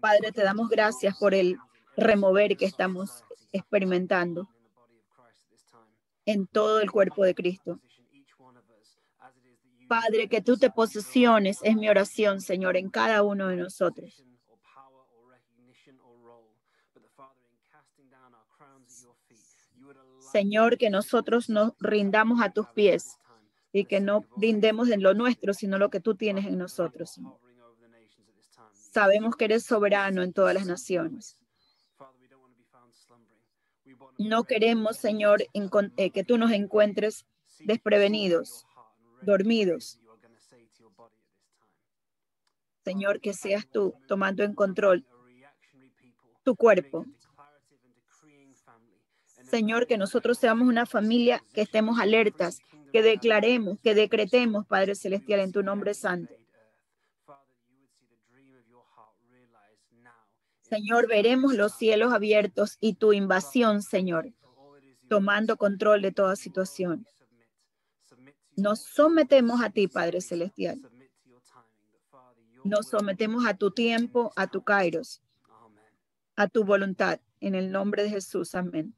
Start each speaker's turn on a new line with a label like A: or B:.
A: Padre, te damos gracias por el remover que estamos experimentando en todo el cuerpo de Cristo. Padre, que tú te posesiones es mi oración, Señor, en cada uno de nosotros. Señor, que nosotros nos rindamos a tus pies y que no brindemos en lo nuestro, sino lo que tú tienes en nosotros. Sabemos que eres soberano en todas las naciones. No queremos, Señor, eh, que tú nos encuentres desprevenidos, dormidos. Señor, que seas tú tomando en control tu cuerpo. Señor, que nosotros seamos una familia que estemos alertas, que declaremos, que decretemos, Padre Celestial, en tu nombre santo. Señor, veremos los cielos abiertos y tu invasión, Señor, tomando control de toda situación. Nos sometemos a ti, Padre Celestial. Nos sometemos a tu tiempo, a tu kairos, a tu voluntad. En el nombre de Jesús, amén.